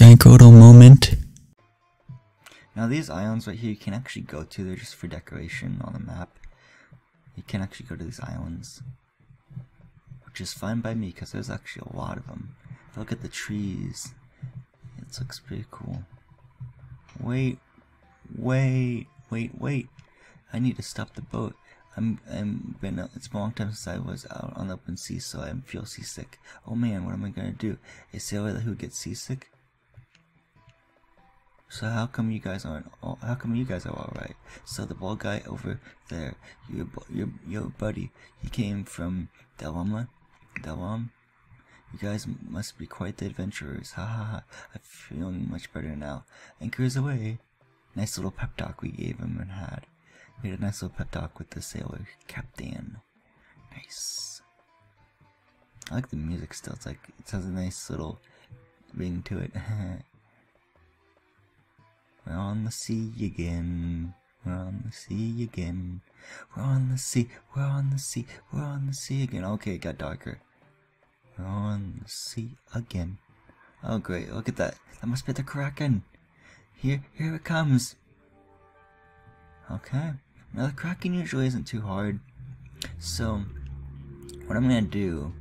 GiantGrotle moment. Now these islands right here you can actually go to, they're just for decoration on the map. You can actually go to these islands. Which is fine by me because there's actually a lot of them. Look at the trees. It looks pretty cool. Wait, wait, wait, wait. I need to stop the boat. I'm, I'm been, it's been a long time since I was out on the open sea, so I feel seasick. Oh man, what am I gonna do? A sailor who gets seasick? So how come you guys aren't? How come you guys are all right? So the bald guy over there, your your your buddy, he came from Delama, Delam. You guys must be quite the adventurers. Ha ha ha! I'm feeling much better now. Anchors away. Nice little pep talk we gave him and had. We had a nice little pep talk with the sailor, Captain. Nice. I like the music still. It's like it has a nice little ring to it. We're on the sea again. We're on the sea again. We're on the sea. We're on the sea. We're on the sea again. Okay, it got darker. We're on the sea again. Oh great, look at that. That must be the Kraken. Here, here it comes. Okay. Now the Kraken usually isn't too hard. So, what I'm gonna do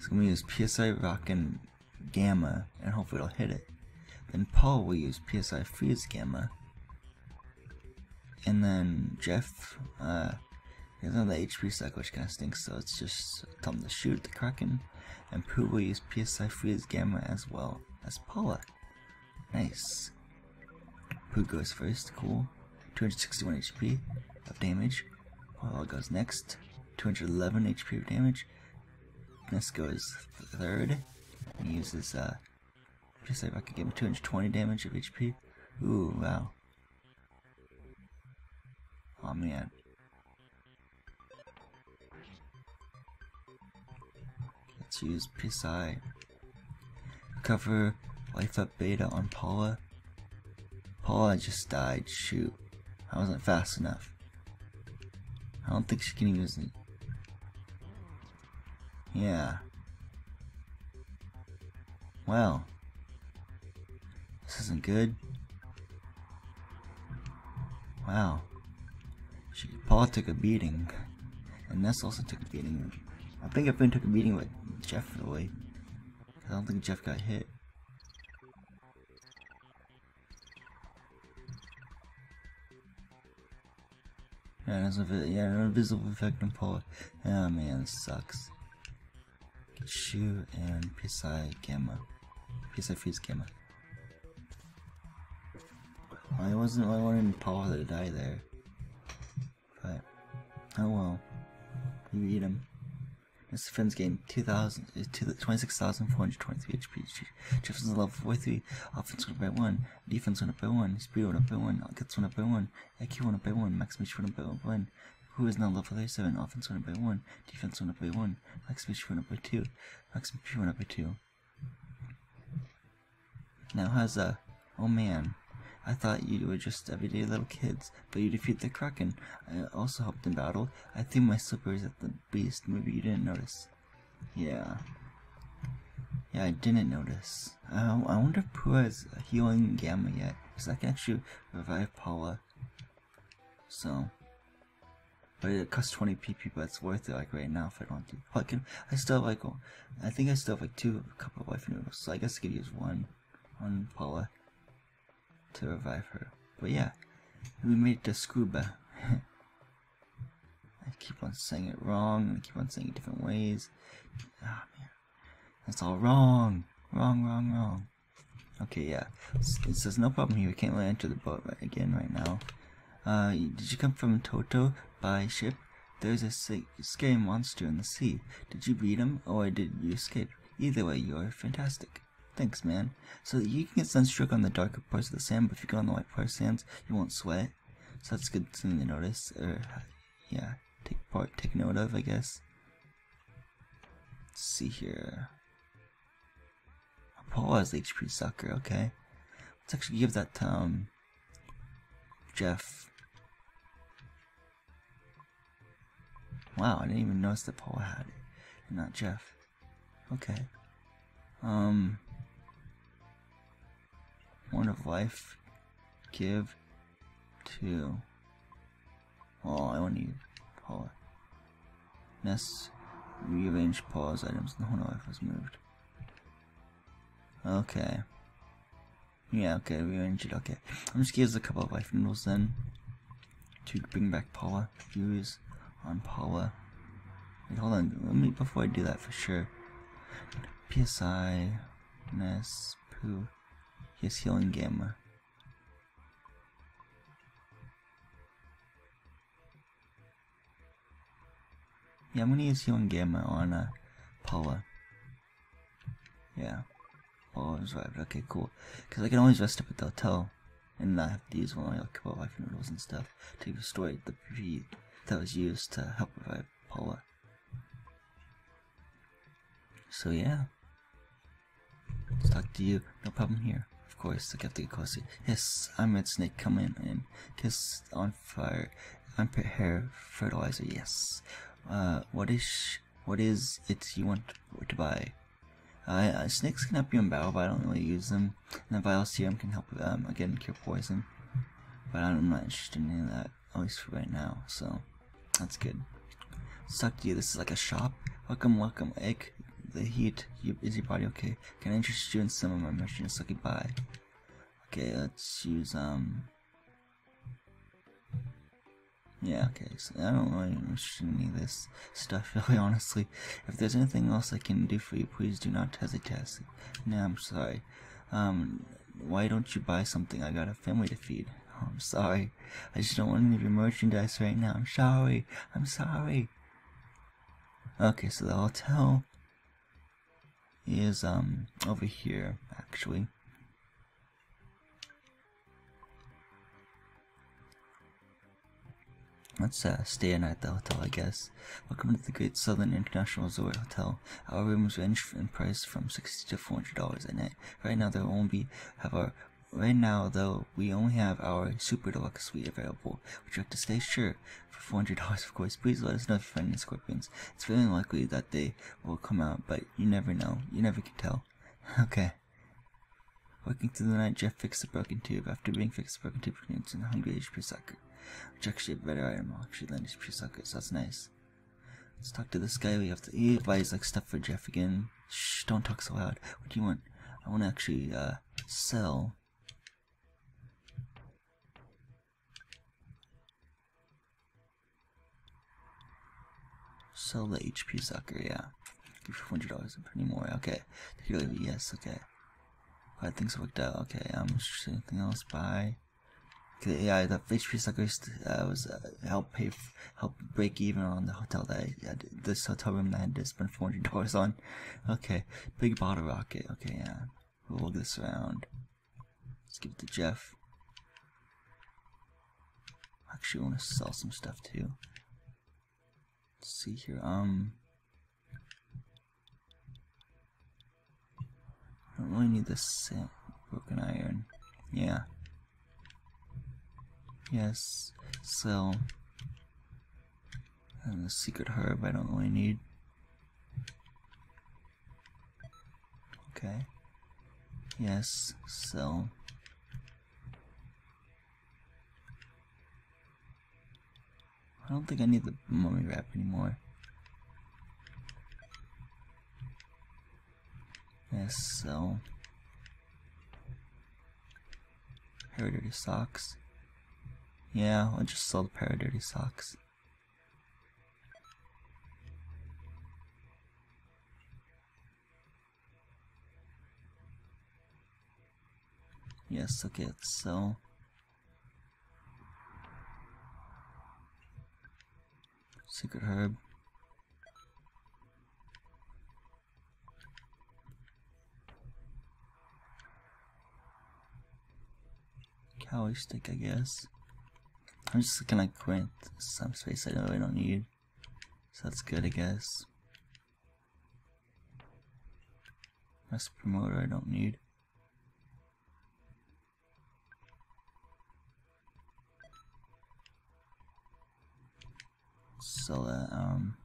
is I'm gonna use PSI Rockin Gamma, and hopefully it'll hit it. Then Paul will use PSI Freeze Gamma. And then Jeff, uh, he doesn't the HP cycle, which kind of stinks, so it's just tell him to shoot the Kraken. And Poo will use PSI Freeze Gamma as well as Paula. Nice. Poo goes first, cool. 261 HP of damage. Paula goes next. 211 HP of damage. This goes third. He uses uh, just I could give him 220 damage of HP. Ooh, wow. Oh man. Let's use PSI. Cover Life Up Beta on Paula. Paula just died. Shoot. I wasn't fast enough. I don't think she can use it. Yeah. Well. This isn't good. Wow. She, Paul took a beating. And Ness also took a beating. I think I everyone took a beating with Jeff way. I don't think Jeff got hit. Yeah, there's a yeah, an invisible effect on Paul. Oh man, this sucks. Shoe and PSI Gamma. PSI Freeze Gamma. I wasn't I Paul to die there. But oh well. You beat him. This defense game 2000 is 26,423 HP. Jefferson's level 43. Offense went up by 1. Defense went up by 1. Speed went up by 1. Guts went up by 1. IQ went up by 1. Max Speech went up by 1. Who is now level 37? Offense went up by 1. Defense went up by 1. Max Speech went up by 2. Max Speech went up by 2. Now has a. Oh man. I thought you were just everyday little kids, but you defeat the Kraken. I also helped in battle. I threw my slippers at the beast. Maybe you didn't notice. Yeah. Yeah, I didn't notice. Uh, I wonder if Poo has healing gamma yet, because I can actually revive Paula. So. But it costs 20 PP, but it's worth it, like, right now if I don't do I can, I still have, like, I think I still have, like, two, a couple of life noodles, so I guess I could use one on Paula to revive her. But yeah, we made it to Scuba. I keep on saying it wrong, I keep on saying it different ways. Ah, oh, man. That's all wrong. Wrong, wrong, wrong. Okay, yeah. It says no problem here. We can't really enter the boat right again right now. Uh, did you come from Toto by ship? There's a scary monster in the sea. Did you beat him, or did you escape? Either way, you're fantastic. Thanks, man. So you can get sunstroke on the darker parts of the sand, but if you go on the white parts of sands, you won't sweat. So that's a good thing to notice, or yeah, take part, take note of, I guess. Let's see here. Paul has HP sucker. Okay, let's actually give that to um, Jeff. Wow, I didn't even notice that Paul had it, not Jeff. Okay. Um. Of life. Give to. Oh, I only need Paula. Ness. Rearrange pause items. No, no, life was moved. Okay. Yeah, okay, rearrange it, okay. I'm just gonna use a couple of life noodles then. To bring back Paula. Views on Paula. Wait, hold on. Let me, before I do that for sure. PSI. Ness. Poo. Yes, healing gamma. Yeah, I'm gonna use healing gamma on uh, Paula. Yeah. Was right. Okay, cool. Because I can always rest up at the hotel and not have to use one of my like, life noodles and stuff to restore the PP that was used to help revive Paula. So yeah. Let's talk to you. No problem here. Course, I have to get closer. Yes, I'm Snake. Come in and kiss on fire. I'm hair fertilizer. Yes. Uh, what is what is it you want to buy? Uh, snakes can help you in battle, but I don't really use them. And the Vile Serum can help, um, again, cure poison. But I'm not interested in that, at least for right now, so that's good. Let's to you. This is like a shop. Welcome, welcome, egg. The heat. You, is your body okay? Can I interest you in some of my machines? Okay, bye. Okay, let's use, um... Yeah, okay, so I don't really interested in any of this stuff, really, honestly. If there's anything else I can do for you, please do not hesitate. No, I'm sorry. Um, why don't you buy something? I got a family to feed. Oh, I'm sorry. I just don't want any of your merchandise right now. I'm sorry. I'm sorry. Okay, so the hotel is, um, over here, actually. Let's uh, stay a night at the hotel, I guess. Welcome to the Great Southern International Resort Hotel. Our rooms range in price from sixty to four hundred dollars a night. Right now, there won't be have our right now though we only have our super deluxe suite available. Would you like to stay? Sure, for four hundred dollars, of course. Please let us know if you find any scorpions. It's very unlikely that they will come out, but you never know. You never can tell. Okay. Working through the night, Jeff fixed the broken tube. After being fixed, the broken tube contains a hungry HP sucker. Which actually a better item, actually than HP sucker, so that's nice. Let's talk to this guy. We have to. He buys like stuff for Jeff again. Shh! Don't talk so loud. What do you want? I want to actually uh, sell. Sell the HP sucker, yeah. Give you hundred dollars and penny more. Okay. Yes. Okay. Things worked out. Okay. I'm just um. Anything else? Buy yeah, the HP suckers uh, was uh, help pay, help break even on the hotel that I, uh, this hotel room that I had to spend four hundred dollars on. Okay, big bottle rocket. Okay, yeah, we'll look this around. Let's give it to Jeff. Actually, want to sell some stuff too. See here. Um, I don't really need this broken iron. Yeah. Yes, so and the secret herb I don't really need. Okay. Yes, so I don't think I need the mummy wrap anymore. Yes, so Heritage socks. Yeah, I'll just sell the pair of dirty socks. Yes, okay, sell. Secret herb. Cowrie stick, I guess. I'm just gonna quit some space I really don't need. So that's good, I guess. Rest promoter I don't need. Sell that, um...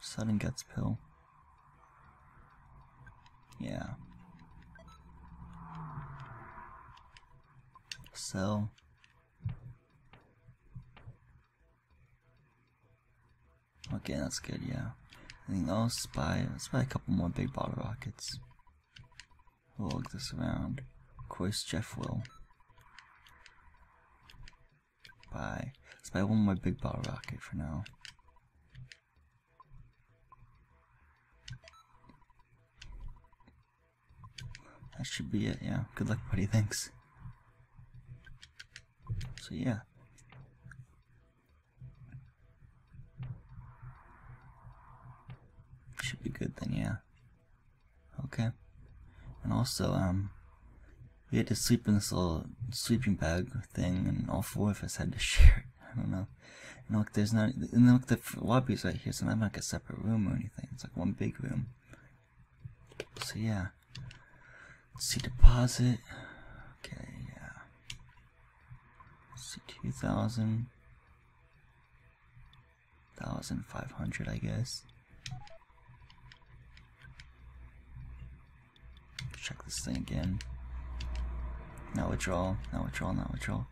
Sudden Guts pill. Yeah. So. Okay, that's good, yeah. I think I'll spy, let's buy a couple more big bottle rockets. We'll look this around. Of course, Jeff will. Buy. Let's buy one more big ball rocket for now. That should be it, yeah. Good luck, buddy, thanks. So, yeah. Should be good then, yeah. Okay. And also, um, we had to sleep in this little sleeping bag thing, and all four of us had to share it. I don't know. And look, there's not, and look, the lobby's right here, so I'm not like a separate room or anything. It's like one big room. So, yeah. Let's see, deposit. Okay, yeah. Let's see, 2,000. 1,500, I guess. Check this thing again. Now withdrawal, now withdrawal, now withdrawal.